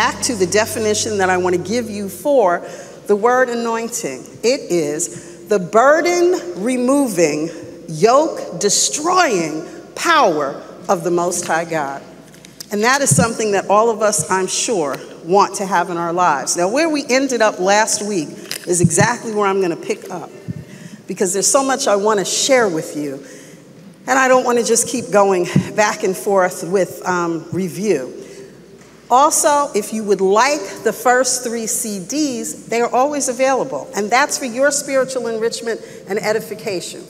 back to the definition that I want to give you for the word anointing. It is the burden removing, yoke destroying power of the Most High God. And that is something that all of us, I'm sure, want to have in our lives. Now, where we ended up last week is exactly where I'm going to pick up because there's so much I want to share with you. And I don't want to just keep going back and forth with um, review. Also, if you would like the first three CDs, they are always available. And that's for your spiritual enrichment and edification.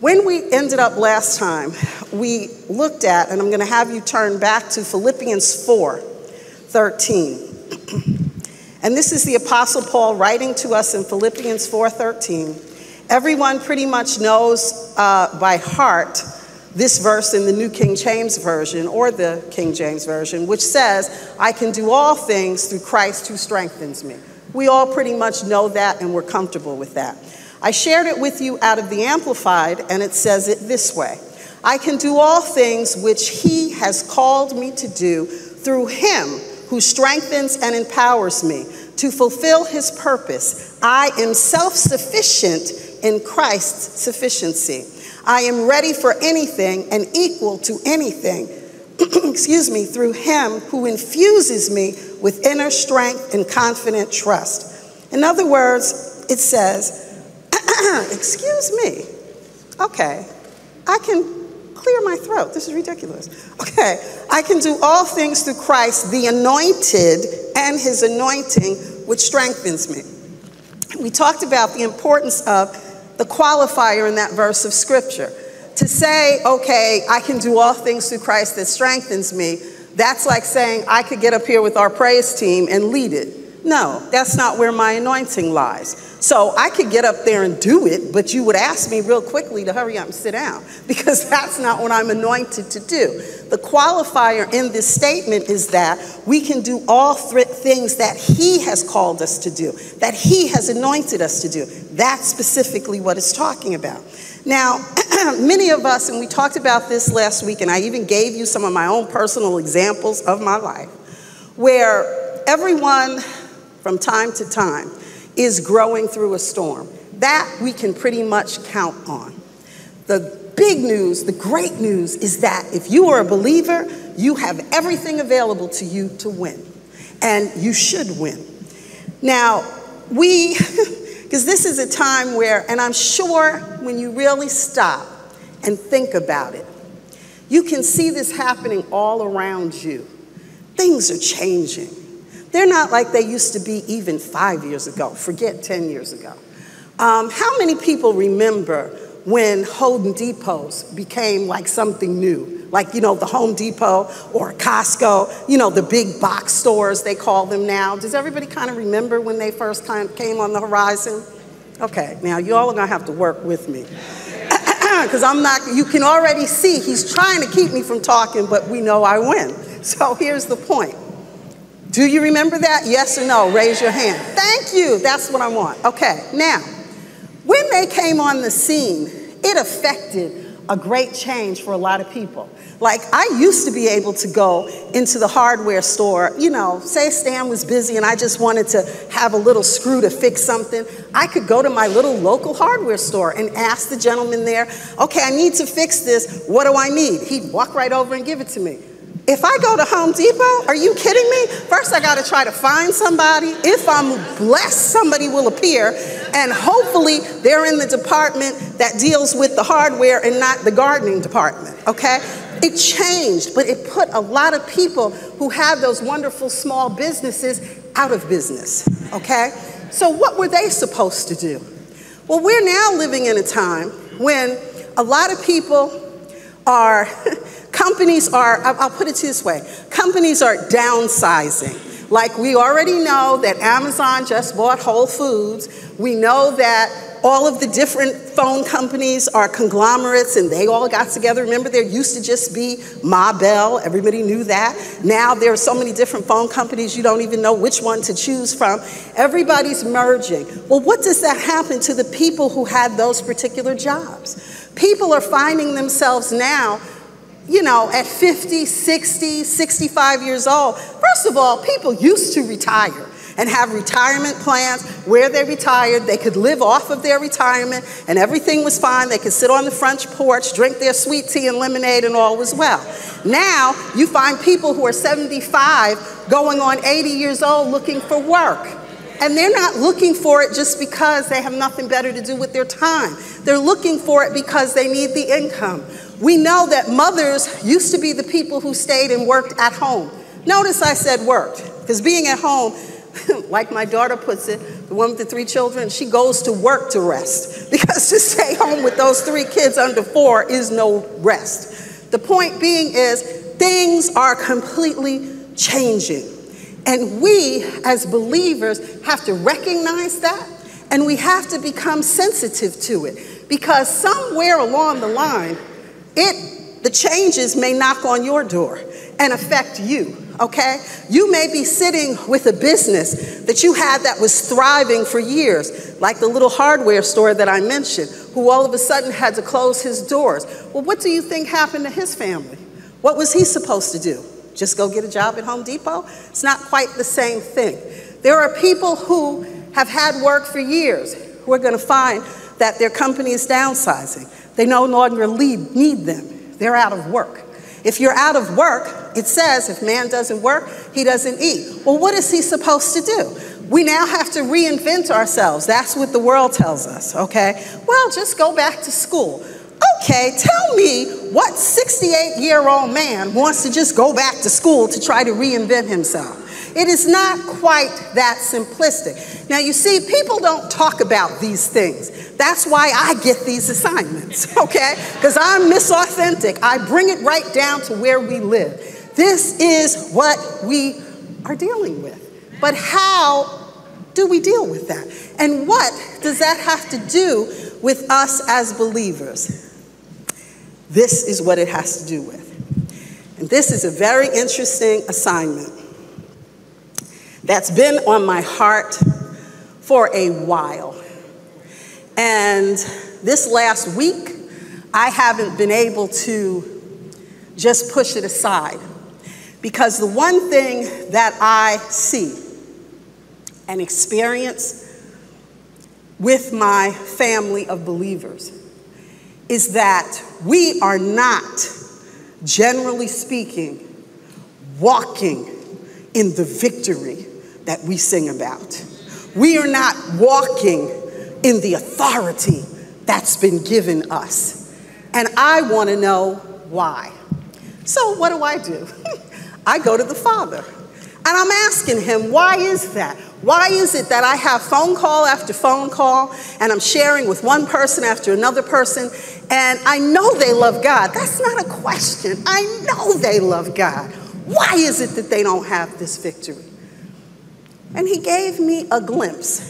When we ended up last time, we looked at, and I'm going to have you turn back to Philippians 4 13. and this is the Apostle Paul writing to us in Philippians 4 13. Everyone pretty much knows uh, by heart this verse in the New King James Version or the King James Version, which says, I can do all things through Christ who strengthens me. We all pretty much know that and we're comfortable with that. I shared it with you out of the Amplified, and it says it this way I can do all things which He has called me to do through Him who strengthens and empowers me to fulfill His purpose. I am self sufficient in Christ's sufficiency. I am ready for anything and equal to anything, excuse me, through him who infuses me with inner strength and confident trust. In other words, it says, excuse me, okay, I can clear my throat. This is ridiculous. Okay, I can do all things through Christ, the anointed, and his anointing, which strengthens me. We talked about the importance of the qualifier in that verse of scripture. To say, okay, I can do all things through Christ that strengthens me, that's like saying I could get up here with our praise team and lead it. No, that's not where my anointing lies. So I could get up there and do it, but you would ask me real quickly to hurry up and sit down because that's not what I'm anointed to do. The qualifier in this statement is that we can do all th- things that He has called us to do, that He has anointed us to do. That's specifically what it's talking about. Now, many of us, and we talked about this last week, and I even gave you some of my own personal examples of my life, where everyone from time to time is growing through a storm. That we can pretty much count on. The big news, the great news, is that if you are a believer, you have everything available to you to win. And you should win. Now, we, because this is a time where, and I'm sure when you really stop and think about it, you can see this happening all around you. Things are changing. They're not like they used to be even five years ago, forget 10 years ago. Um, how many people remember when Home Depots became like something new? Like, you know, the Home Depot or Costco, you know, the big box stores they call them now. Does everybody kind of remember when they first kind of came on the horizon? Okay, now you all are gonna have to work with me. Because I'm not, you can already see he's trying to keep me from talking, but we know I win. So here's the point do you remember that? Yes or no? Raise your hand. Thank you. That's what I want. Okay, now, when they came on the scene, it affected a great change for a lot of people. Like, I used to be able to go into the hardware store, you know, say Stan was busy and I just wanted to have a little screw to fix something. I could go to my little local hardware store and ask the gentleman there, okay, I need to fix this. What do I need? He'd walk right over and give it to me. If I go to Home Depot, are you kidding me? First, I got to try to find somebody. If I'm blessed, somebody will appear. And hopefully, they're in the department that deals with the hardware and not the gardening department, okay? It changed, but it put a lot of people who have those wonderful small businesses out of business, okay? So, what were they supposed to do? Well, we're now living in a time when a lot of people are Companies are, I'll put it this way companies are downsizing. Like we already know that Amazon just bought Whole Foods. We know that all of the different phone companies are conglomerates and they all got together. Remember, there used to just be Ma Bell, everybody knew that. Now there are so many different phone companies, you don't even know which one to choose from. Everybody's merging. Well, what does that happen to the people who had those particular jobs? People are finding themselves now you know, at 50, 60, 65 years old, first of all, people used to retire and have retirement plans where they retired. They could live off of their retirement and everything was fine. They could sit on the front porch, drink their sweet tea and lemonade, and all was well. Now, you find people who are 75 going on 80 years old looking for work. And they're not looking for it just because they have nothing better to do with their time. They're looking for it because they need the income. We know that mothers used to be the people who stayed and worked at home. Notice I said worked, because being at home like my daughter puts it, the one with the three children, she goes to work to rest because to stay home with those three kids under four is no rest. The point being is, things are completely changing. And we, as believers, have to recognize that and we have to become sensitive to it because somewhere along the line, it, the changes may knock on your door and affect you okay? You may be sitting with a business that you had that was thriving for years, like the little hardware store that I mentioned, who all of a sudden had to close his doors. Well, what do you think happened to his family? What was he supposed to do? Just go get a job at Home Depot? It's not quite the same thing. There are people who have had work for years who are going to find that their company is downsizing. They no longer need them. They're out of work. If you're out of work, it says if man doesn't work, he doesn't eat. Well, what is he supposed to do? We now have to reinvent ourselves. That's what the world tells us, okay? Well, just go back to school. Okay, tell me what 68 year old man wants to just go back to school to try to reinvent himself. It is not quite that simplistic. Now, you see, people don't talk about these things. That's why I get these assignments, okay? Because I'm misauthentic. I bring it right down to where we live. This is what we are dealing with. But how do we deal with that? And what does that have to do with us as believers? This is what it has to do with. And this is a very interesting assignment that's been on my heart for a while. And this last week, I haven't been able to just push it aside. Because the one thing that I see and experience with my family of believers is that we are not, generally speaking, walking in the victory that we sing about. We are not walking in the authority that's been given us. And I want to know why. So, what do I do? I go to the Father. And I'm asking him, why is that? Why is it that I have phone call after phone call and I'm sharing with one person after another person and I know they love God? That's not a question. I know they love God. Why is it that they don't have this victory? And he gave me a glimpse.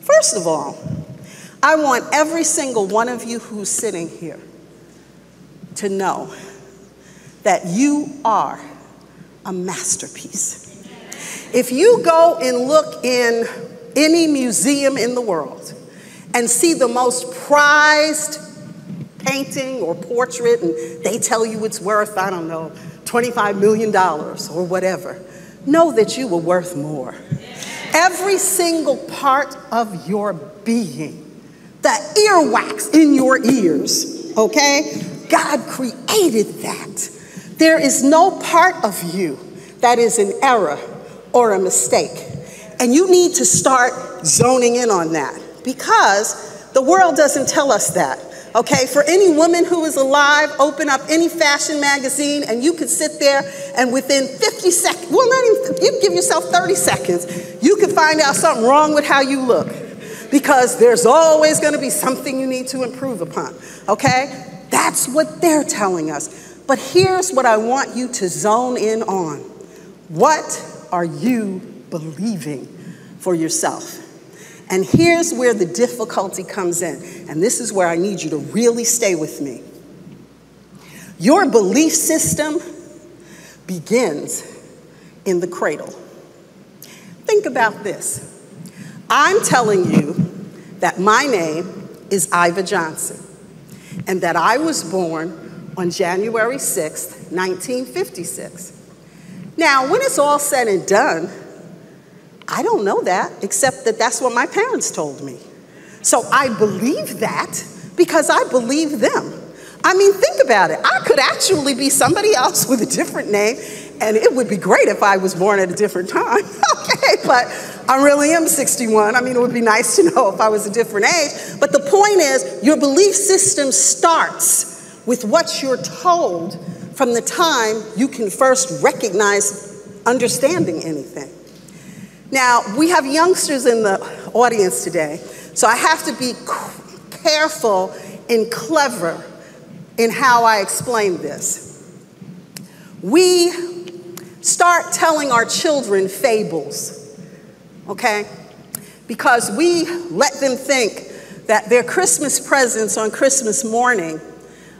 First of all, I want every single one of you who's sitting here to know that you are a masterpiece. If you go and look in any museum in the world and see the most prized painting or portrait, and they tell you it's worth, I don't know, $25 million or whatever, know that you were worth more. Every single part of your being, the earwax in your ears, okay? God created that. There is no part of you that is an error or a mistake. And you need to start zoning in on that because the world doesn't tell us that. Okay, for any woman who is alive, open up any fashion magazine and you could sit there and within 50 seconds, well, not even, you give yourself 30 seconds, you could find out something wrong with how you look because there's always going to be something you need to improve upon. Okay, that's what they're telling us. But here's what I want you to zone in on what are you believing for yourself? And here's where the difficulty comes in. And this is where I need you to really stay with me. Your belief system begins in the cradle. Think about this. I'm telling you that my name is Iva Johnson and that I was born on January 6th, 1956. Now, when it's all said and done, I don't know that, except that that's what my parents told me. So I believe that because I believe them. I mean, think about it. I could actually be somebody else with a different name, and it would be great if I was born at a different time. okay, but I really am 61. I mean, it would be nice to know if I was a different age. But the point is, your belief system starts with what you're told from the time you can first recognize understanding anything. Now, we have youngsters in the audience today, so I have to be careful and clever in how I explain this. We start telling our children fables, okay? Because we let them think that their Christmas presents on Christmas morning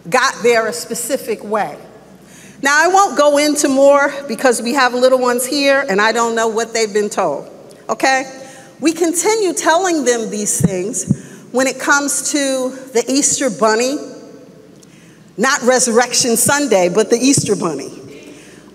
got there a specific way. Now, I won't go into more because we have little ones here and I don't know what they've been told, okay? We continue telling them these things when it comes to the Easter bunny, not Resurrection Sunday, but the Easter bunny.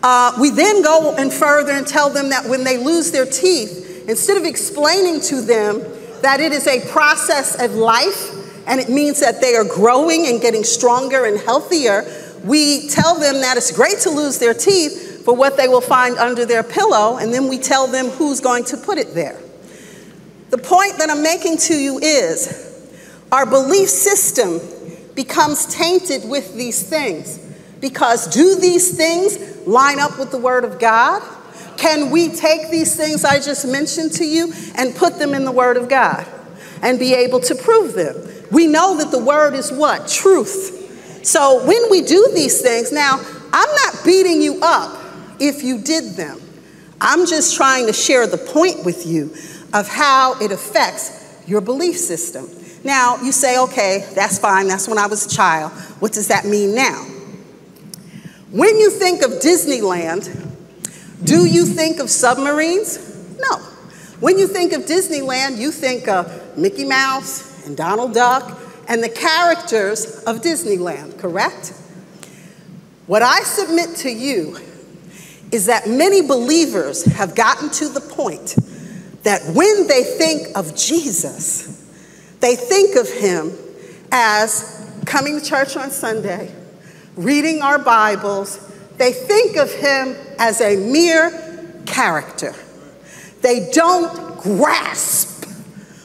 Uh, we then go and further and tell them that when they lose their teeth, instead of explaining to them that it is a process of life and it means that they are growing and getting stronger and healthier, we tell them that it's great to lose their teeth for what they will find under their pillow, and then we tell them who's going to put it there. The point that I'm making to you is our belief system becomes tainted with these things. Because do these things line up with the Word of God? Can we take these things I just mentioned to you and put them in the Word of God and be able to prove them? We know that the Word is what? Truth. So when we do these things, now, I'm not beating you up if you did them. I'm just trying to share the point with you of how it affects your belief system. Now, you say, okay, that's fine, that's when I was a child. What does that mean now? When you think of Disneyland, do you think of submarines? No. When you think of Disneyland, you think of Mickey Mouse and Donald Duck and the characters of Disneyland, correct? What I submit to you is that many believers have gotten to the point that when they think of Jesus, they think of him as coming to church on Sunday, reading our Bibles. They think of him as a mere character. They don't grasp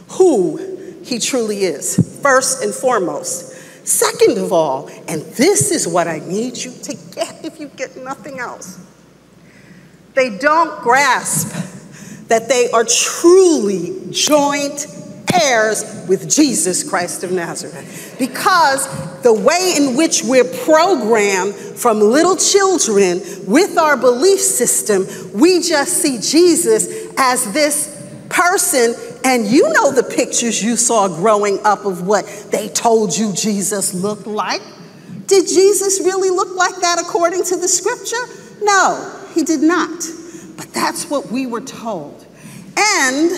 who he truly is, first and foremost. Second of all, and this is what I need you to get if you get nothing else, they don't grasp that they are truly joint heirs with Jesus Christ of Nazareth. Because the way in which we're programmed from little children with our belief system, we just see Jesus as this person and you know the pictures you saw growing up of what they told you Jesus looked like. Did Jesus really look like that according to the scripture? No, he did not. But that's what we were told. And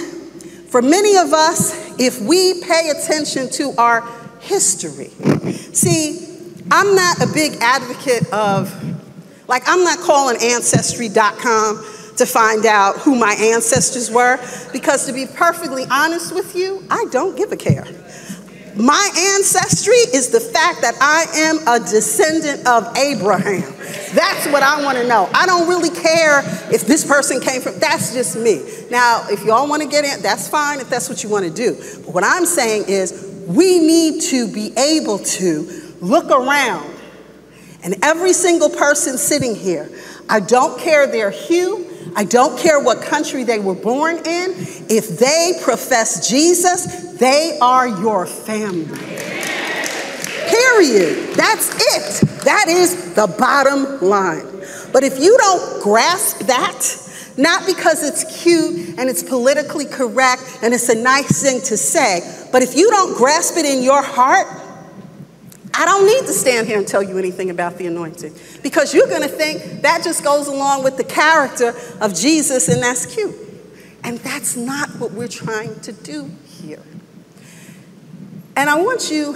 for many of us, if we pay attention to our history, see, I'm not a big advocate of, like, I'm not calling Ancestry.com to find out who my ancestors were, because to be perfectly honest with you, I don't give a care. My ancestry is the fact that I am a descendant of Abraham. That's what I want to know. I don't really care if this person came from, that's just me. Now, if y'all want to get in, that's fine if that's what you want to do. But what I'm saying is, we need to be able to look around and every single person sitting here, I don't care their hue, I don't care what country they were born in. If they profess Jesus, they are your family. Period. That's it. That is the bottom line. But if you don't grasp that, not because it's cute and it's politically correct and it's a nice thing to say, but if you don't grasp it in your heart, I don't need to stand here and tell you anything about the anointing because you're going to think that just goes along with the character of Jesus and that's cute. And that's not what we're trying to do here. And I want you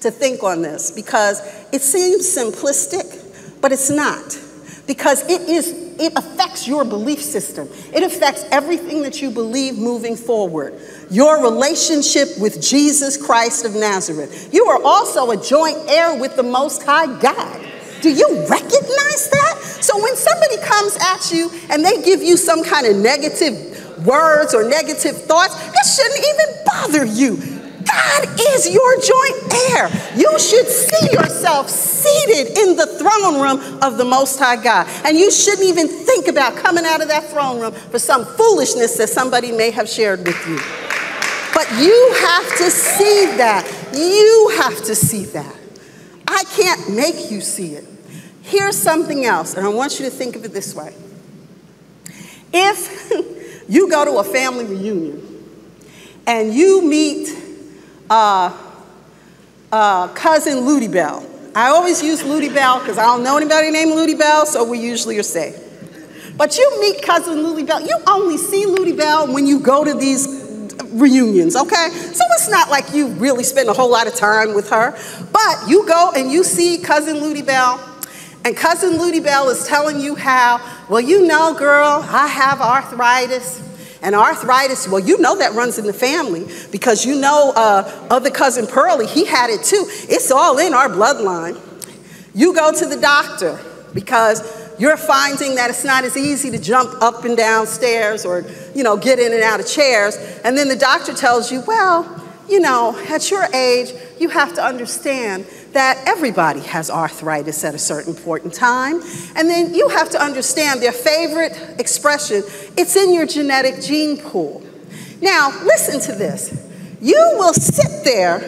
to think on this because It seems simplistic, but it's not because it is it affects your belief system. It affects everything that you believe moving forward. Your relationship with Jesus Christ of Nazareth. You are also a joint heir with the Most High God. Do you recognize that? So when somebody comes at you and they give you some kind of negative words or negative thoughts, it shouldn't even bother you God is your joint heir. You should see yourself seated in the throne room of the Most High God. And you shouldn't even think about coming out of that throne room for some foolishness that somebody may have shared with you. But you have to see that. You have to see that. I can't make you see it. Here's something else, and I want you to think of it this way. If you go to a family reunion and you meet uh, uh, cousin Ludi Bell. I always use Ludi Bell because I don't know anybody named Ludi Bell, so we usually are safe. But you meet cousin Ludi Bell, you only see Ludi Bell when you go to these reunions, okay? So it's not like you really spend a whole lot of time with her. But you go and you see cousin Ludi Bell, and cousin Ludi Bell is telling you how, well, you know, girl, I have arthritis. And arthritis, well, you know that runs in the family because you know uh, other cousin Pearlie, he had it too. It's all in our bloodline. You go to the doctor because you're finding that it's not as easy to jump up and down stairs or, you know, get in and out of chairs. And then the doctor tells you, well, you know, at your age, you have to understand that everybody has arthritis at a certain point in time. And then you have to understand their favorite expression it's in your genetic gene pool. Now, listen to this. You will sit there,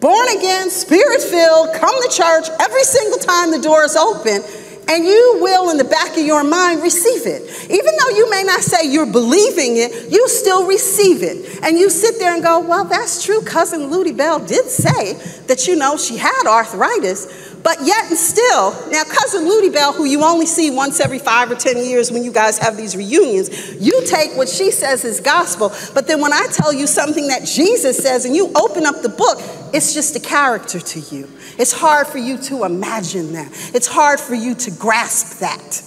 born again, spirit filled, come to church every single time the door is open, and you will, in the back of your mind, receive it. Even though you may not say you're believing it, you still receive it. And you sit there and go, Well, that's true. Cousin Ludi Bell did say that, you know, she had arthritis. But yet and still, now cousin Ludi Bell, who you only see once every five or 10 years when you guys have these reunions, you take what she says is gospel. But then when I tell you something that Jesus says and you open up the book, it's just a character to you. It's hard for you to imagine that. It's hard for you to grasp that.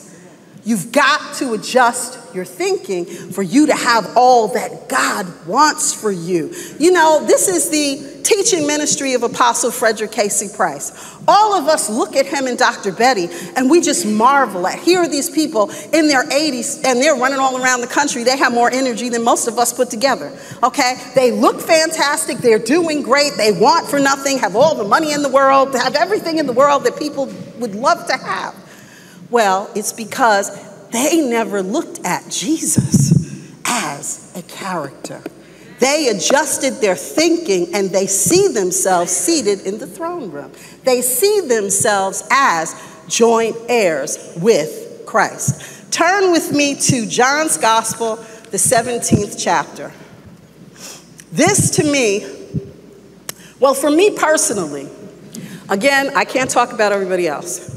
You've got to adjust your thinking for you to have all that God wants for you. You know, this is the teaching ministry of Apostle Frederick K.C. Price. All of us look at him and Dr. Betty and we just marvel at here are these people in their 80s and they're running all around the country. They have more energy than most of us put together. Okay? They look fantastic, they're doing great, they want for nothing, have all the money in the world, have everything in the world that people would love to have. Well, it's because they never looked at Jesus as a character. They adjusted their thinking and they see themselves seated in the throne room. They see themselves as joint heirs with Christ. Turn with me to John's Gospel, the 17th chapter. This to me, well, for me personally, again, I can't talk about everybody else.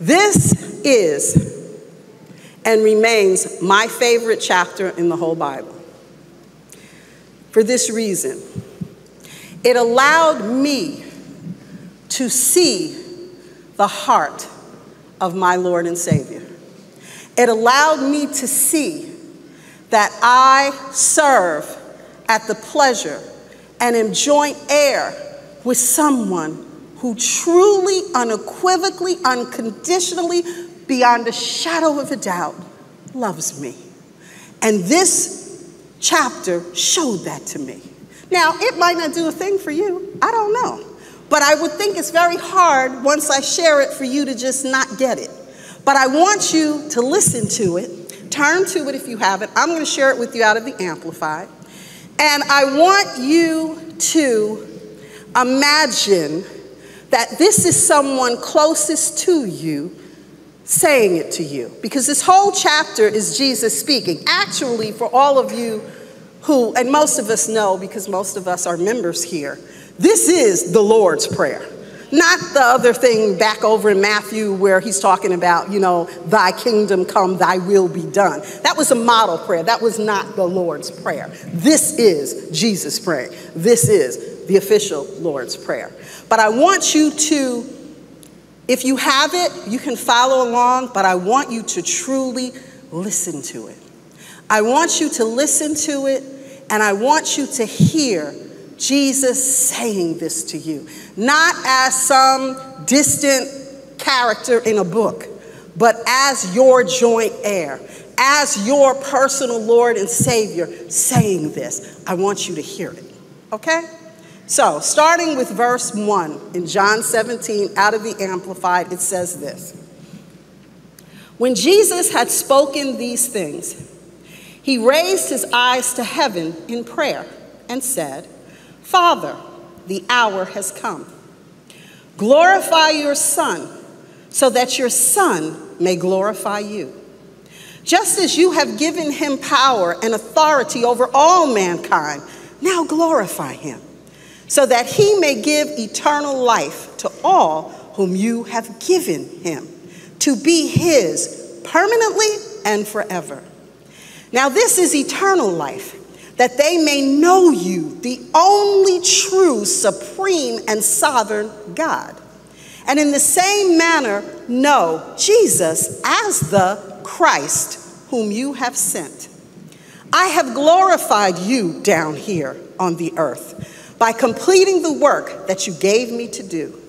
This is and remains my favorite chapter in the whole Bible. For this reason, it allowed me to see the heart of my Lord and Savior. It allowed me to see that I serve at the pleasure and am joint heir with someone who truly, unequivocally, unconditionally, beyond a shadow of a doubt, loves me. And this chapter showed that to me. Now, it might not do a thing for you, I don't know. But I would think it's very hard once I share it for you to just not get it. But I want you to listen to it, turn to it if you have it. I'm going to share it with you out of the Amplified. And I want you to imagine that this is someone closest to you saying it to you. Because this whole chapter is Jesus speaking. Actually, for all of you who, and most of us know because most of us are members here, this is the Lord's Prayer. Not the other thing back over in Matthew where he's talking about, you know, thy kingdom come, thy will be done. That was a model prayer. That was not the Lord's Prayer. This is Jesus' prayer. This is the official Lord's Prayer. But I want you to If you have it, you can follow along, but I want you to truly listen to it. I want you to listen to it, and I want you to hear Jesus saying this to you, not as some distant character in a book, but as your joint heir, as your personal Lord and Savior saying this. I want you to hear it, okay? So, starting with verse 1 in John 17 out of the Amplified, it says this When Jesus had spoken these things, he raised his eyes to heaven in prayer and said, Father, the hour has come. Glorify your Son, so that your Son may glorify you. Just as you have given him power and authority over all mankind, now glorify him, so that he may give eternal life to all whom you have given him, to be his permanently and forever. Now, this is eternal life that they may know you, the only true, supreme, and sovereign God. And in the same manner, know Jesus as the Christ whom you have sent. I have glorified you down here on the earth by completing the work that you gave me to do.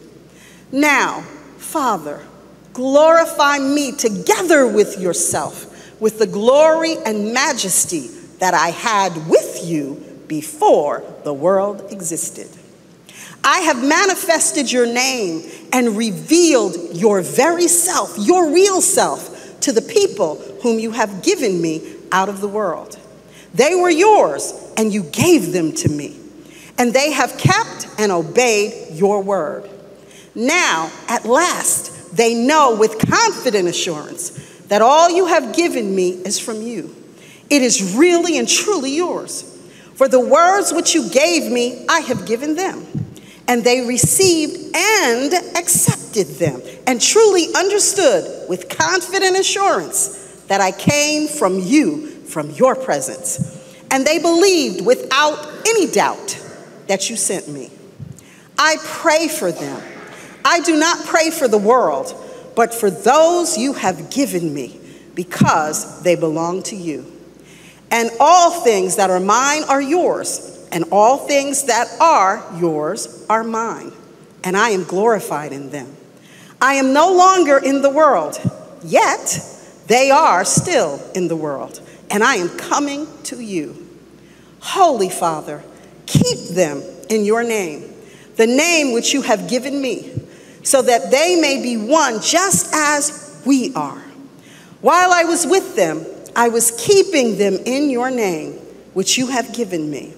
Now, Father, glorify me together with yourself with the glory and majesty that I had with you before the world existed. I have manifested your name and revealed your very self, your real self, to the people whom you have given me out of the world. They were yours, and you gave them to me, and they have kept and obeyed your word. Now, at last, they know with confident assurance that all you have given me is from you it is really and truly yours. For the words which you gave me, I have given them. And they received and accepted them, and truly understood with confident assurance that I came from you, from your presence. And they believed without any doubt that you sent me. I pray for them. I do not pray for the world, but for those you have given me, because they belong to you. And all things that are mine are yours, and all things that are yours are mine, and I am glorified in them. I am no longer in the world, yet they are still in the world, and I am coming to you. Holy Father, keep them in your name, the name which you have given me, so that they may be one just as we are. While I was with them, I was keeping them in your name, which you have given me.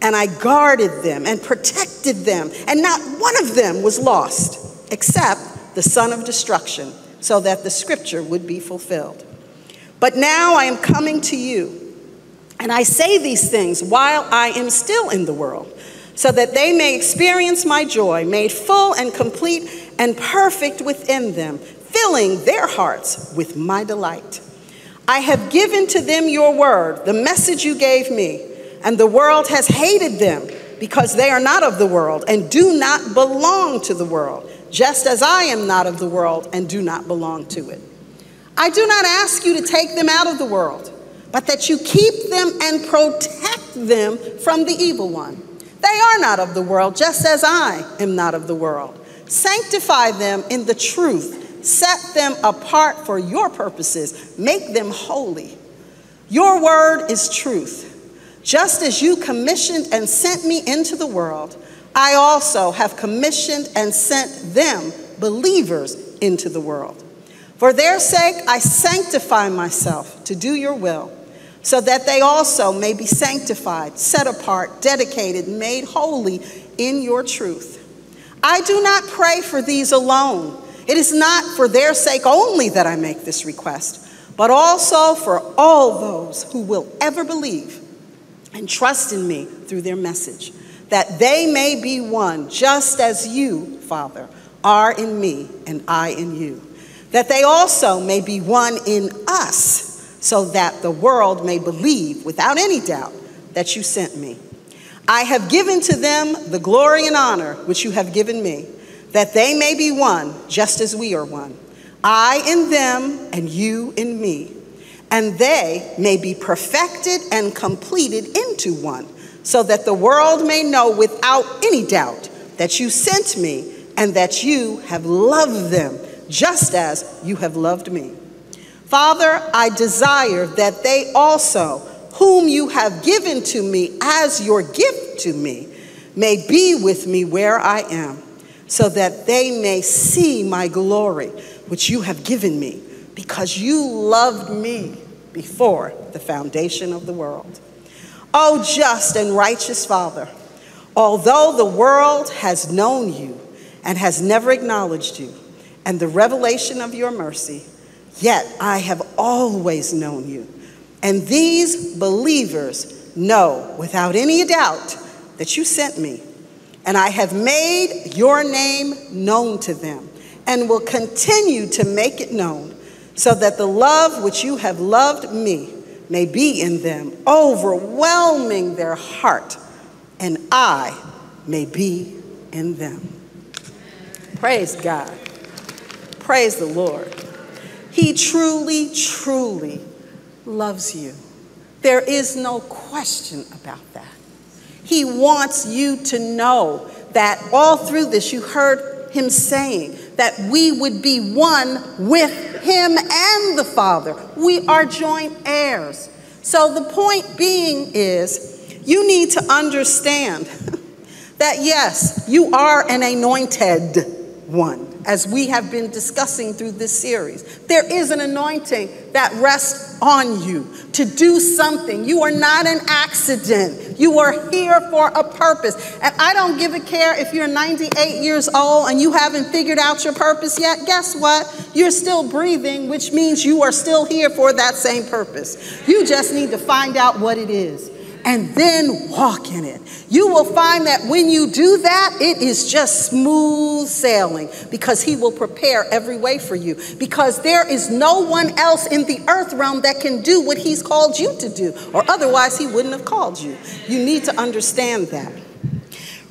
And I guarded them and protected them, and not one of them was lost, except the son of destruction, so that the scripture would be fulfilled. But now I am coming to you, and I say these things while I am still in the world, so that they may experience my joy, made full and complete and perfect within them, filling their hearts with my delight. I have given to them your word, the message you gave me, and the world has hated them because they are not of the world and do not belong to the world, just as I am not of the world and do not belong to it. I do not ask you to take them out of the world, but that you keep them and protect them from the evil one. They are not of the world, just as I am not of the world. Sanctify them in the truth. Set them apart for your purposes. Make them holy. Your word is truth. Just as you commissioned and sent me into the world, I also have commissioned and sent them, believers, into the world. For their sake, I sanctify myself to do your will, so that they also may be sanctified, set apart, dedicated, made holy in your truth. I do not pray for these alone it is not for their sake only that I make this request, but also for all those who will ever believe and trust in me through their message, that they may be one, just as you, Father, are in me and I in you, that they also may be one in us, so that the world may believe without any doubt that you sent me. I have given to them the glory and honor which you have given me that they may be one, just as we are one. I in them, and you in me, and they may be perfected and completed into one, so that the world may know without any doubt that you sent me and that you have loved them, just as you have loved me. Father, I desire that they also, whom you have given to me as your gift to me, may be with me where I am, so that they may see my glory, which you have given me, because you loved me before the foundation of the world. O just and righteous Father, although the world has known you and has never acknowledged you, and the revelation of your mercy, yet I have always known you. And these believers know without any doubt that you sent me. And I have made your name known to them and will continue to make it known so that the love which you have loved me may be in them, overwhelming their heart, and I may be in them. Praise God. Praise the Lord. He truly, truly loves you. There is no question about that. He wants you to know that all through this, you heard him saying that we would be one with him and the Father. We are joint heirs. So the point being is, you need to understand that yes, you are an anointed one as we have been discussing through this series. There is an anointing that rests on you to do something. You are not an accident. You are here for a purpose. And I don't give a care if you're 98 years old and you haven't figured out your purpose yet. Guess what? You're still breathing, which means you are still here for that same purpose. You just need to find out what it is and then walk in it. You will find that when you do that, it is just smooth sailing because He will prepare every way for you. Because there is no one else in the earth realm that can do what He's called you to do, or otherwise He wouldn't have called you. You need to understand that.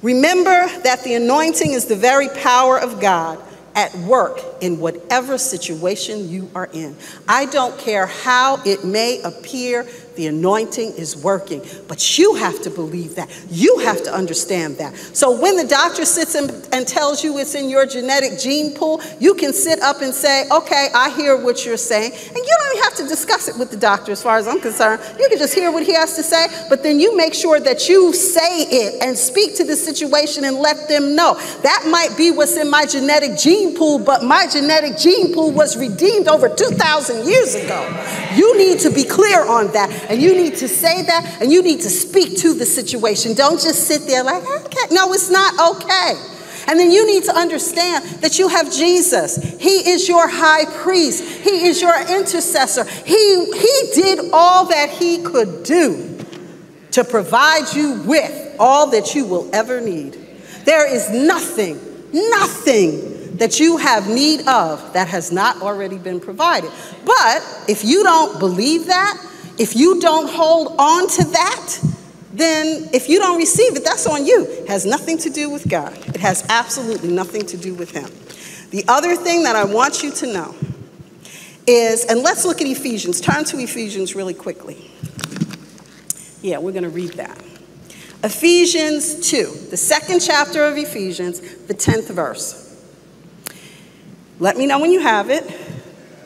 Remember that the anointing is the very power of God at work in whatever situation you are in. I don't care how it may appear the anointing is working. But you have to believe that. You have to understand that. So when the doctor sits and tells you it's in your genetic gene pool, you can sit up and say, okay, I hear what you're saying. And you don't have to discuss it with the doctor as far as I'm concerned. You can just hear what he has to say, but then you make sure that you say it and speak to the situation and let them know. That might be what's in my genetic gene pool, but my genetic gene pool was redeemed over 2,000 years ago. You need to be clear on that. And you need to say that and you need to speak to the situation. Don't just sit there like, okay. No, it's not okay. And then you need to understand that you have Jesus. He is your high priest. He is your intercessor. He, he did all that he could do to provide you with all that you will ever need. There is nothing, nothing that you have need of that has not already been provided. But if you don't believe that, if you don't hold on to that, then if you don't receive it, that's on you. It has nothing to do with God. It has absolutely nothing to do with Him. The other thing that I want you to know is, and let's look at Ephesians. Turn to Ephesians really quickly. Yeah, we're going to read that. Ephesians 2, the second chapter of Ephesians, the 10th verse. Let me know when you have it.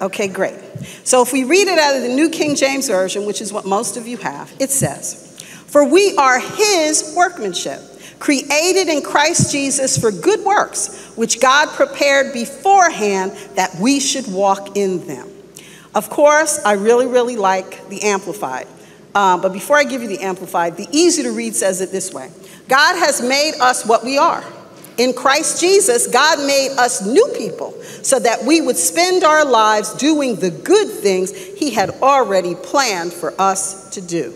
Okay, great. So if we read it out of the New King James Version, which is what most of you have, it says, For we are his workmanship, created in Christ Jesus for good works, which God prepared beforehand that we should walk in them. Of course, I really, really like the Amplified. Uh, but before I give you the Amplified, the easy to read says it this way God has made us what we are. In Christ Jesus, God made us new people so that we would spend our lives doing the good things He had already planned for us to do.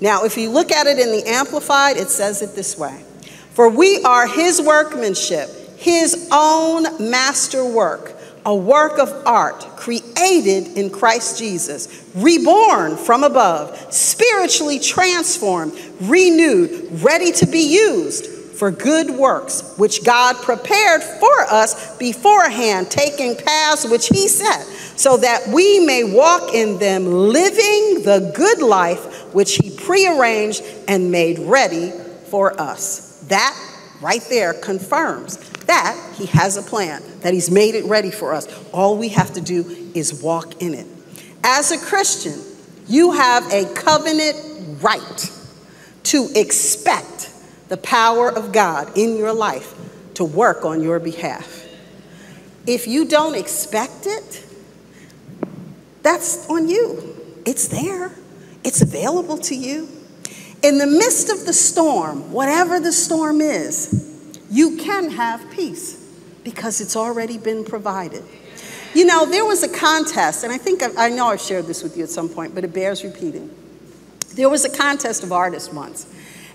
Now, if you look at it in the Amplified, it says it this way For we are His workmanship, His own masterwork, a work of art created in Christ Jesus, reborn from above, spiritually transformed, renewed, ready to be used for good works, which God prepared for us beforehand, taking paths which He set, so that we may walk in them, living the good life which He prearranged and made ready for us. That right there confirms that He has a plan, that He's made it ready for us. All we have to do is walk in it. As a Christian, you have a covenant right to expect the power of God in your life to work on your behalf. If you don't expect it, that's on you. It's there, it's available to you. In the midst of the storm, whatever the storm is, you can have peace because it's already been provided. You know, there was a contest, and I think I, I know I've shared this with you at some point, but it bears repeating. There was a contest of artists once,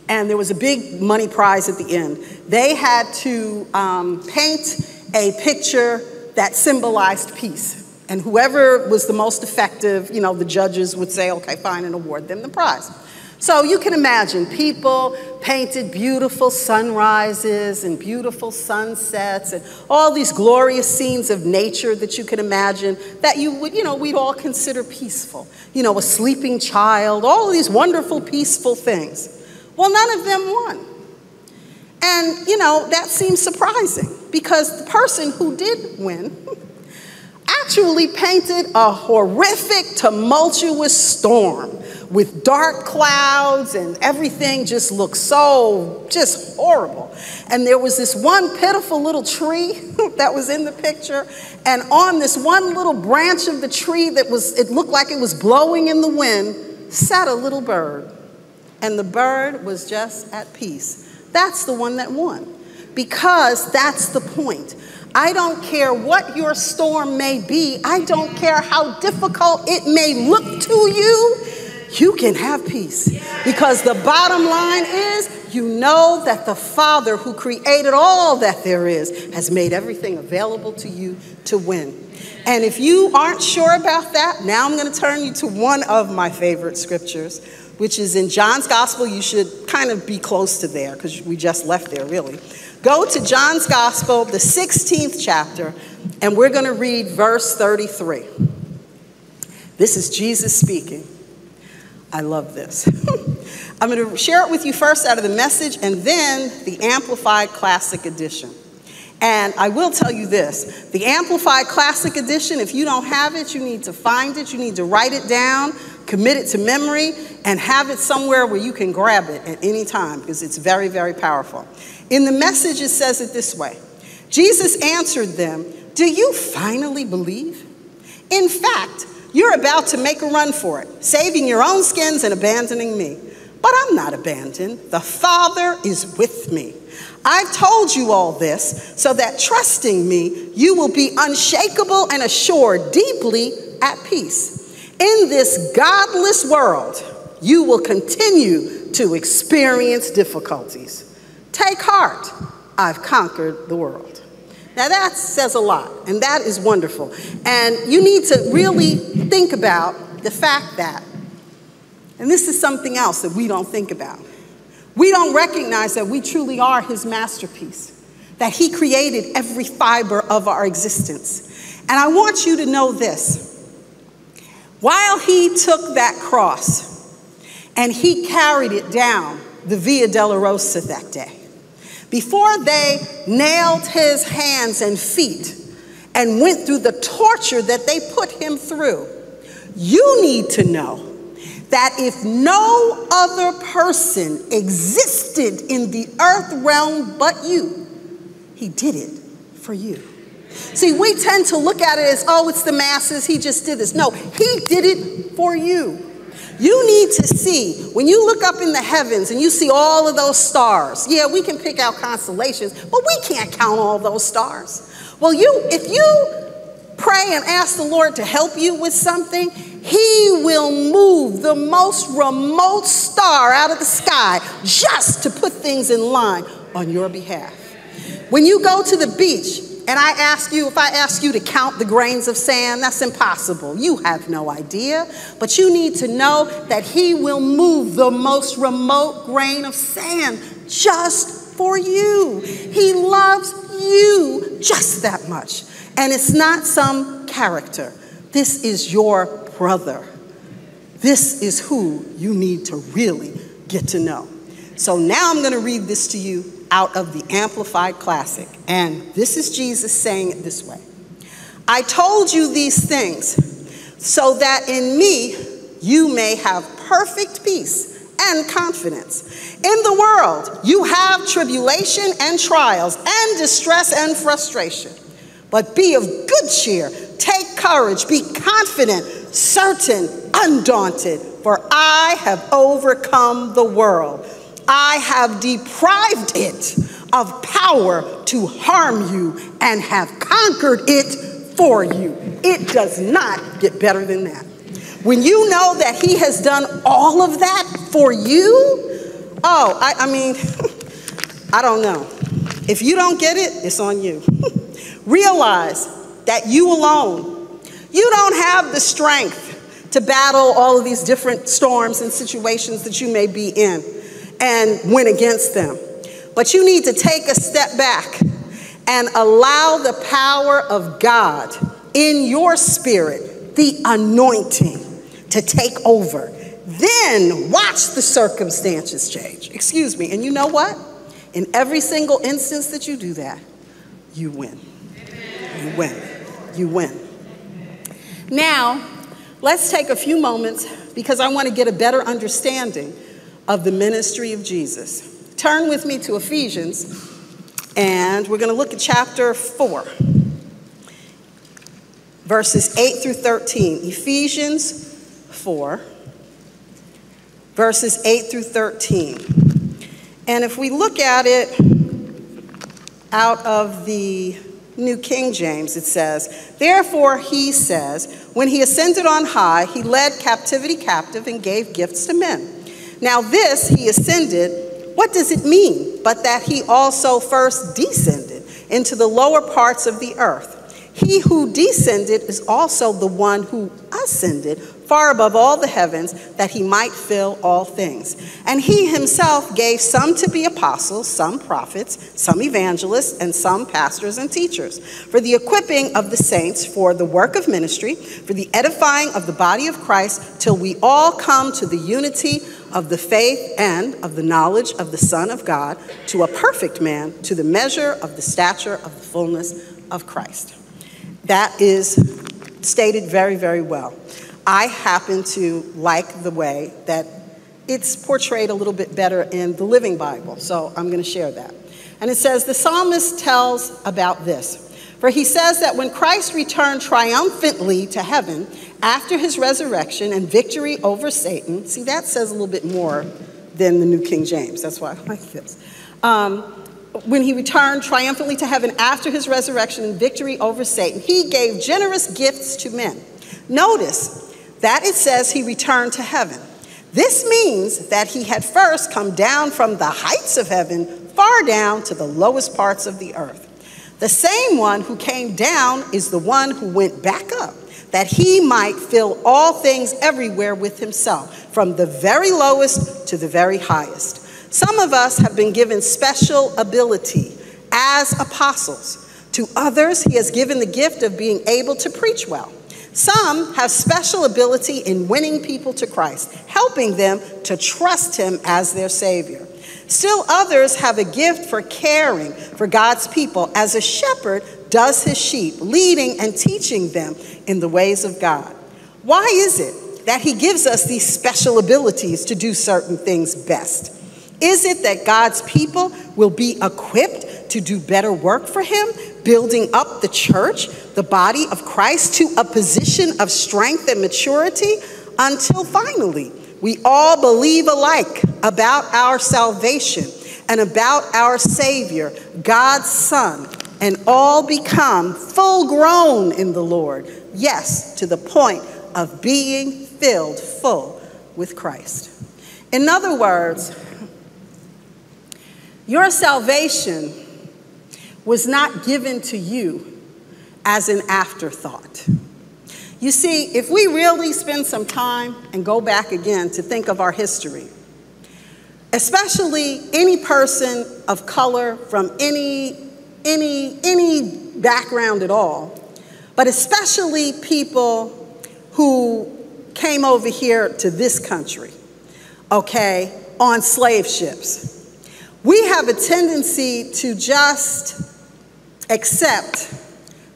and there was a big money prize at the end. They had to um, paint a picture that symbolized peace. And whoever was the most effective, you know, the judges would say, okay, fine, and award them the prize. So you can imagine people painted beautiful sunrises and beautiful sunsets and all these glorious scenes of nature that you can imagine that you would, you know, we'd all consider peaceful. You know, a sleeping child, all these wonderful, peaceful things. Well, none of them won. And, you know, that seems surprising because the person who did win actually painted a horrific, tumultuous storm with dark clouds and everything just looked so just horrible. And there was this one pitiful little tree that was in the picture, and on this one little branch of the tree that was, it looked like it was blowing in the wind, sat a little bird. And the bird was just at peace. That's the one that won. Because that's the point. I don't care what your storm may be. I don't care how difficult it may look to you you can have peace. Because the bottom line is you know that the Father who created all that there is has made everything available to you to win. And if you aren't sure about that, now I'm going to turn you to one of my favorite scriptures, which is in John's Gospel. You should kind of be close to there because we just left there, really. Go to John's Gospel, the 16th chapter, and we're going to read verse 33. This is Jesus speaking. I love this. I'm going to share it with you first out of the message and then the Amplified Classic Edition. And I will tell you this the Amplified Classic Edition, if you don't have it, you need to find it, you need to write it down, commit it to memory, and have it somewhere where you can grab it at any time because it's very, very powerful. In the message, it says it this way Jesus answered them, Do you finally believe? In fact, you're about to make a run for it, saving your own skins and abandoning me. But I'm not abandoned. The Father is with me. I've told you all this so that trusting me, you will be unshakable and assured, deeply at peace. In this godless world, you will continue to experience difficulties. Take heart, I've conquered the world. Now that says a lot, and that is wonderful. And you need to really think about the fact that, and this is something else that we don't think about. We don't recognize that we truly are his masterpiece, that he created every fiber of our existence. And I want you to know this. While he took that cross and he carried it down the Via Dolorosa that day, before they nailed his hands and feet and went through the torture that they put him through, you need to know that if no other person existed in the earth realm but you, he did it for you. See, we tend to look at it as, oh, it's the masses, he just did this. No, he did it for you. You need to see, when you look up in the heavens and you see all of those stars, yeah, we can pick out constellations, but we can't count all those stars. Well, you, if you pray and ask the Lord to help you with something, He will move the most remote star out of the sky just to put things in line on your behalf. When you go to the beach, and I ask you, if I ask you to count the grains of sand, that's impossible. You have no idea. But you need to know that He will move the most remote grain of sand just for you. He loves you just that much. And it's not some character, this is your brother. This is who you need to really get to know. So now I'm going to read this to you out of the Amplified Classic. And this is Jesus saying it this way I told you these things so that in me you may have perfect peace and confidence. In the world, you have tribulation and trials and distress and frustration. But be of good cheer, take courage, be confident, certain, undaunted, for I have overcome the world. I have deprived it of power to harm you and have conquered it for you. It does not get better than that. When you know that He has done all of that for you, oh, I, I mean, I don't know. If you don't get it, it's on you. Realize that you alone, you don't have the strength to battle all of these different storms and situations that you may be in and went against them. But you need to take a step back and allow the power of God in your spirit, the anointing, to take over. Then watch the circumstances change. Excuse me. And you know what? In every single instance that you do that, you win. You win. You win. Now, let's take a few moments because I want to get a better understanding of the ministry of Jesus. Turn with me to Ephesians, and we're going to look at chapter 4, verses 8 through 13. Ephesians 4, verses 8 through 13. And if we look at it out of the New King James, it says, Therefore he says, when he ascended on high, he led captivity captive and gave gifts to men. Now, this he ascended, what does it mean? But that he also first descended into the lower parts of the earth. He who descended is also the one who ascended far above all the heavens, that he might fill all things. And he himself gave some to be apostles, some prophets, some evangelists, and some pastors and teachers, for the equipping of the saints, for the work of ministry, for the edifying of the body of Christ, till we all come to the unity of the faith and of the knowledge of the Son of God, to a perfect man, to the measure of the stature of the fullness of Christ. That is stated very, very well. I happen to like the way that it's portrayed a little bit better in the Living Bible, so I'm going to share that. And it says, The psalmist tells about this. For he says that when Christ returned triumphantly to heaven after his resurrection and victory over Satan, see, that says a little bit more than the New King James. That's why I like this. Um, when he returned triumphantly to heaven after his resurrection and victory over Satan, he gave generous gifts to men. Notice, that it says he returned to heaven. This means that he had first come down from the heights of heaven far down to the lowest parts of the earth. The same one who came down is the one who went back up, that he might fill all things everywhere with himself, from the very lowest to the very highest. Some of us have been given special ability as apostles. To others, he has given the gift of being able to preach well. Some have special ability in winning people to Christ, helping them to trust Him as their Savior. Still, others have a gift for caring for God's people as a shepherd does his sheep, leading and teaching them in the ways of God. Why is it that He gives us these special abilities to do certain things best? Is it that God's people will be equipped to do better work for Him, building up the church, the body of Christ, to a position of strength and maturity until finally we all believe alike about our salvation and about our Savior, God's Son, and all become full grown in the Lord. Yes, to the point of being filled full with Christ. In other words, your salvation was not given to you as an afterthought. You see, if we really spend some time and go back again to think of our history, especially any person of color from any, any, any background at all, but especially people who came over here to this country, okay, on slave ships. We have a tendency to just accept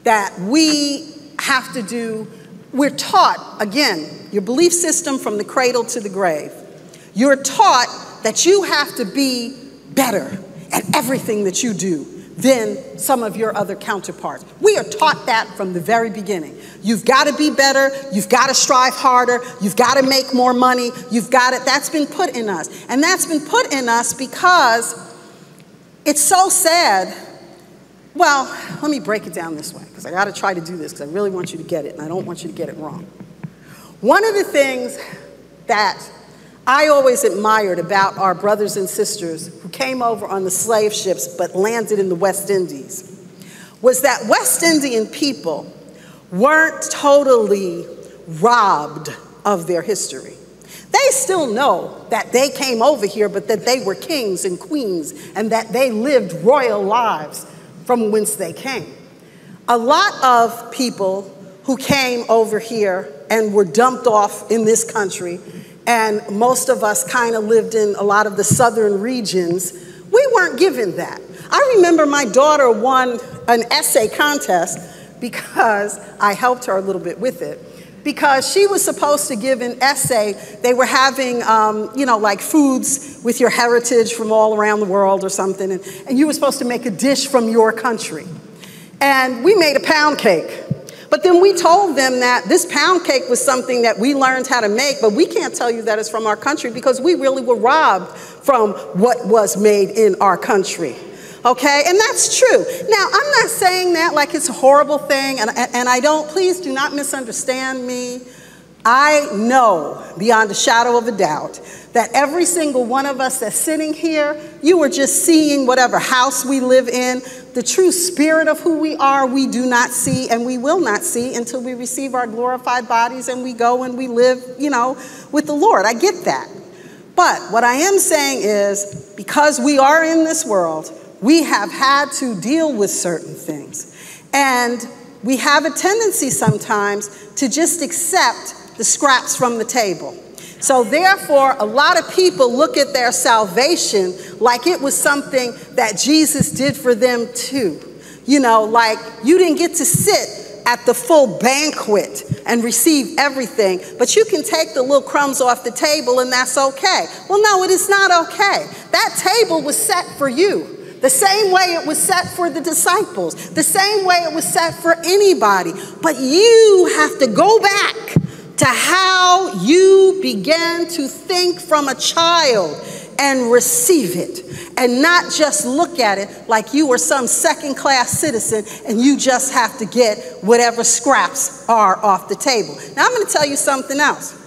that we have to do, we're taught, again, your belief system from the cradle to the grave. You're taught that you have to be better at everything that you do than some of your other counterparts. We are taught that from the very beginning. You've got to be better, you've got to strive harder, you've got to make more money, you've got it. That's been put in us. And that's been put in us because it's so sad. Well, let me break it down this way because I got to try to do this because I really want you to get it and I don't want you to get it wrong. One of the things that I always admired about our brothers and sisters came over on the slave ships but landed in the West Indies was that West Indian people weren't totally robbed of their history. They still know that they came over here, but that they were kings and queens and that they lived royal lives from whence they came. A lot of people who came over here and were dumped off in this country and most of us kind of lived in a lot of the southern regions, we weren't given that. I remember my daughter won an essay contest because I helped her a little bit with it. Because she was supposed to give an essay, they were having, um, you know, like foods with your heritage from all around the world or something, and, and you were supposed to make a dish from your country. And we made a pound cake. But then we told them that this pound cake was something that we learned how to make, but we can't tell you that it's from our country because we really were robbed from what was made in our country. Okay, and that's true. Now, I'm not saying that like it's a horrible thing, and, and I don't, please do not misunderstand me. I know beyond a shadow of a doubt that every single one of us that's sitting here, you are just seeing whatever house we live in. The true spirit of who we are, we do not see and we will not see until we receive our glorified bodies and we go and we live, you know, with the Lord. I get that. But what I am saying is because we are in this world, we have had to deal with certain things. And we have a tendency sometimes to just accept the scraps from the table. So, therefore, a lot of people look at their salvation like it was something that Jesus did for them too. You know, like you didn't get to sit at the full banquet and receive everything, but you can take the little crumbs off the table and that's okay. Well, no, it is not okay. That table was set for you. The same way it was set for the disciples, the same way it was set for anybody. But you have to go back to how you began to think from a child and receive it and not just look at it like you were some second class citizen and you just have to get whatever scraps are off the table. Now, I'm going to tell you something else.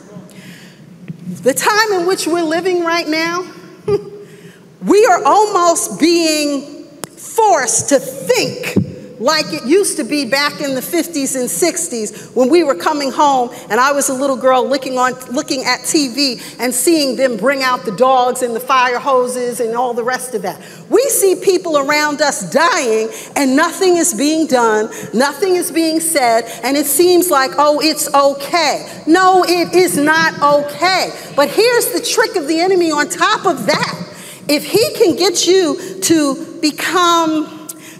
The time in which we're living right now, we are almost being forced to think like it used to be back in the 50s and 60s when we were coming home and I was a little girl looking, on, looking at TV and seeing them bring out the dogs and the fire hoses and all the rest of that. We see people around us dying and nothing is being done, nothing is being said, and it seems like, oh, it's okay. No, it is not okay. But here's the trick of the enemy on top of that. If he can get you to become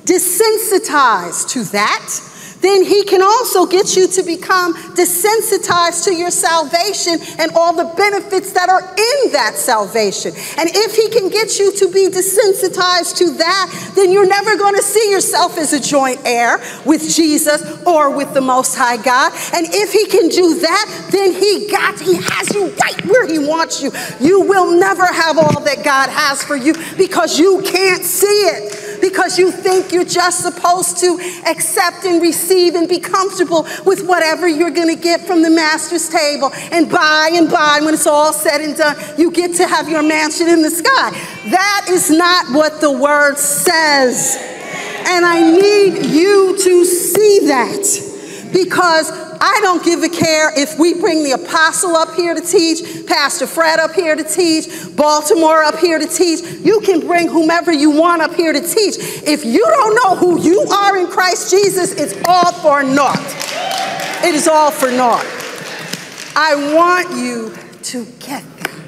desensitized to that, then he can also get you to become desensitized to your salvation and all the benefits that are in that salvation. And if he can get you to be desensitized to that, then you're never going to see yourself as a joint heir with Jesus or with the Most High God. And if he can do that, then he got, he has you right where he wants you. You will never have all that God has for you because you can't see it because you think you're just supposed to accept and receive and be comfortable with whatever you're going to get from the master's table. And by and by, when it's all said and done, you get to have your mansion in the sky. That is not what the word says. And I need you to see that because I don't give a care if we bring the apostle up here to teach, Pastor Fred up here to teach, Baltimore up here to teach. You can bring whomever you want up here to teach. If you don't know who you are in Christ Jesus, it's all for naught. It is all for naught. I want you to get that.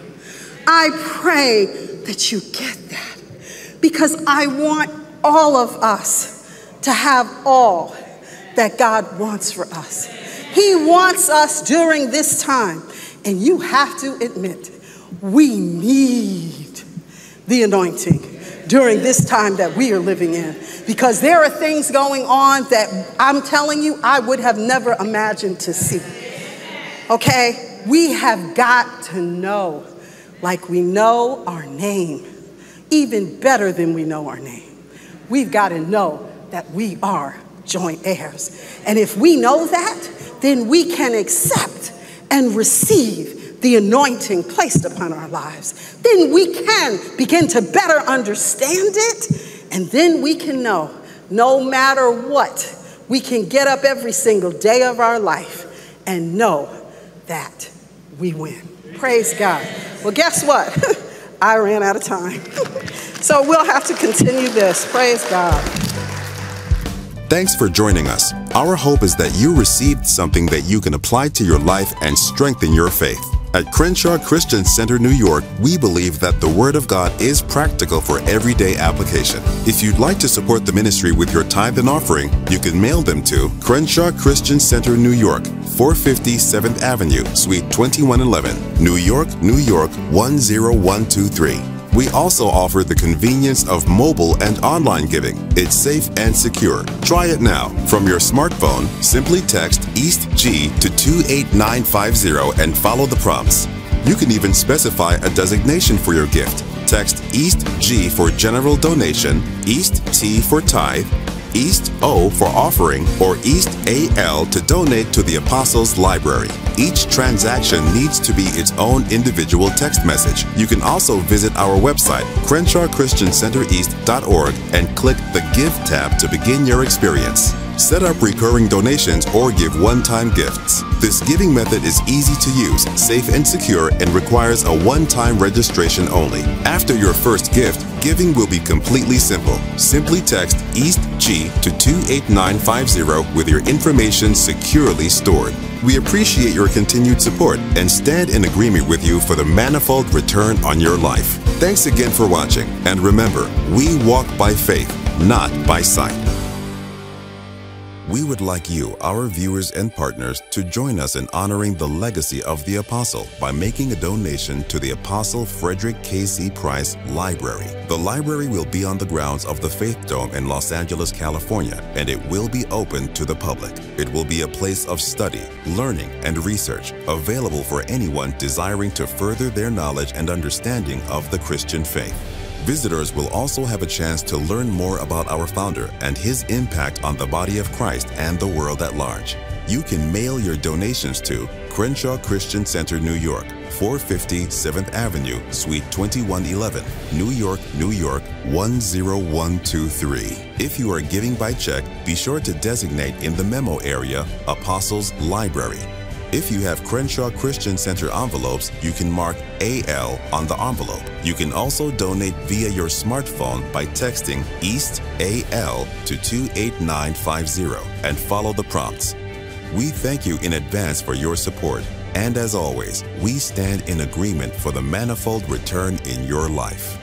I pray that you get that because I want all of us to have all that God wants for us. He wants us during this time, and you have to admit, we need the anointing during this time that we are living in because there are things going on that I'm telling you I would have never imagined to see. Okay? We have got to know like we know our name, even better than we know our name. We've got to know that we are joint heirs. And if we know that, then we can accept and receive the anointing placed upon our lives. Then we can begin to better understand it, and then we can know no matter what, we can get up every single day of our life and know that we win. Praise God. Well, guess what? I ran out of time. so we'll have to continue this. Praise God. Thanks for joining us. Our hope is that you received something that you can apply to your life and strengthen your faith. At Crenshaw Christian Center, New York, we believe that the Word of God is practical for everyday application. If you'd like to support the ministry with your tithe and offering, you can mail them to Crenshaw Christian Center, New York, 450 7th Avenue, Suite 2111, New York, New York 10123. We also offer the convenience of mobile and online giving. It's safe and secure. Try it now. From your smartphone, simply text EASTG to 28950 and follow the prompts. You can even specify a designation for your gift. Text EASTG for general donation, EAST-T for tithe, East O for offering, or East AL to donate to the Apostles' Library. Each transaction needs to be its own individual text message. You can also visit our website, CrenshawChristianCenterEast.org, and click the Give tab to begin your experience. Set up recurring donations or give one-time gifts. This giving method is easy to use, safe and secure, and requires a one-time registration only. After your first gift, giving will be completely simple. Simply text To 28950 with your information securely stored. We appreciate your continued support and stand in agreement with you for the manifold return on your life. Thanks again for watching, and remember, we walk by faith, not by sight. We would like you, our viewers and partners, to join us in honoring the legacy of the Apostle by making a donation to the Apostle Frederick K.C. Price Library. The library will be on the grounds of the Faith Dome in Los Angeles, California, and it will be open to the public. It will be a place of study, learning, and research, available for anyone desiring to further their knowledge and understanding of the Christian faith. Visitors will also have a chance to learn more about our founder and his impact on the body of Christ and the world at large. You can mail your donations to Crenshaw Christian Center, New York, 450 7th Avenue, Suite 2111, New York, New York 10123. If you are giving by check, be sure to designate in the memo area Apostles Library if you have Crenshaw Christian Center envelopes, you can mark AL on the envelope. You can also donate via your smartphone by texting EAST AL to 28950 and follow the prompts. We thank you in advance for your support. And as always, we stand in agreement for the manifold return in your life.